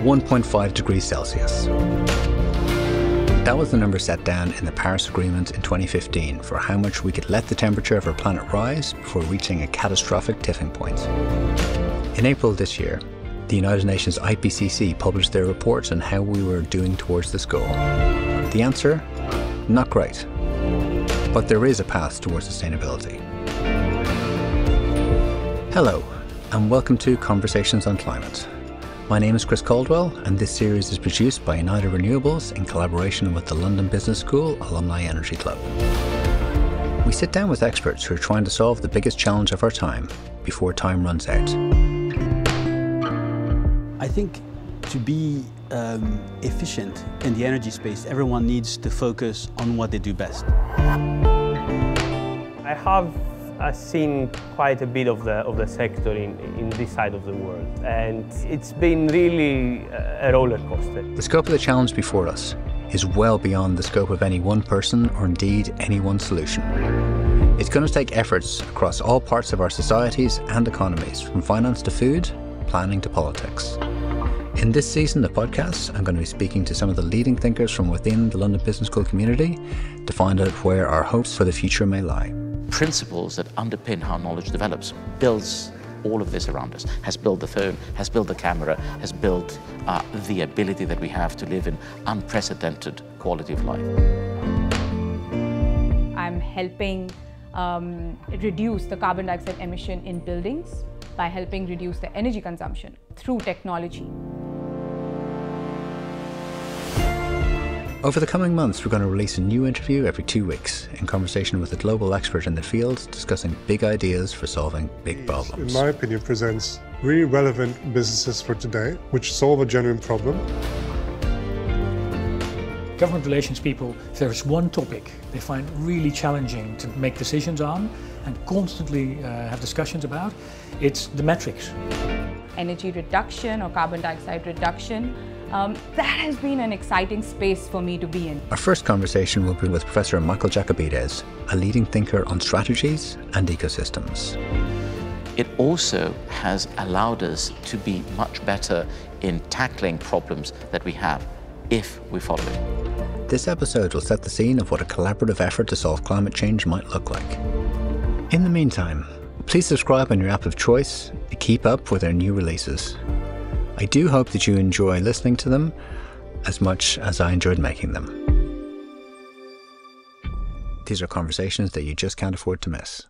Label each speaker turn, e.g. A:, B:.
A: 1.5 degrees Celsius. That was the number set down in the Paris Agreement in 2015 for how much we could let the temperature of our planet rise before reaching a catastrophic tipping point. In April this year, the United Nations IPCC published their report on how we were doing towards this goal. The answer? Not great. But there is a path towards sustainability. Hello, and welcome to Conversations on Climate. My name is Chris Caldwell, and this series is produced by United Renewables in collaboration with the London Business School Alumni Energy Club. We sit down with experts who are trying to solve the biggest challenge of our time before time runs out.
B: I think to be um, efficient in the energy space, everyone needs to focus on what they do best.
C: I have I've seen quite a bit of the, of the sector in, in this side of the world and it's been really a roller coaster.
A: The scope of the challenge before us is well beyond the scope of any one person or indeed any one solution. It's going to take efforts across all parts of our societies and economies, from finance to food, planning to politics. In this season of podcasts, I'm going to be speaking to some of the leading thinkers from within the London Business School community to find out where our hopes for the future may lie
D: principles that underpin how knowledge develops, builds all of this around us, has built the phone, has built the camera, has built uh, the ability that we have to live in unprecedented quality of life.
E: I'm helping um, reduce the carbon dioxide emission in buildings by helping reduce the energy consumption through technology.
A: Over the coming months, we're going to release a new interview every two weeks in conversation with a global expert in the field discussing big ideas for solving big problems.
F: In my opinion, presents really relevant businesses for today, which solve a genuine problem.
G: Government relations people, if there is one topic they find really challenging to make decisions on and constantly uh, have discussions about, it's the metrics.
E: Energy reduction or carbon dioxide reduction um, that has been an exciting space for me to be in.
A: Our first conversation will be with Professor Michael Jacobides, a leading thinker on strategies and ecosystems.
D: It also has allowed us to be much better in tackling problems that we have if we follow it.
A: This episode will set the scene of what a collaborative effort to solve climate change might look like. In the meantime, please subscribe on your app of choice to keep up with our new releases. I do hope that you enjoy listening to them as much as I enjoyed making them. These are conversations that you just can't afford to miss.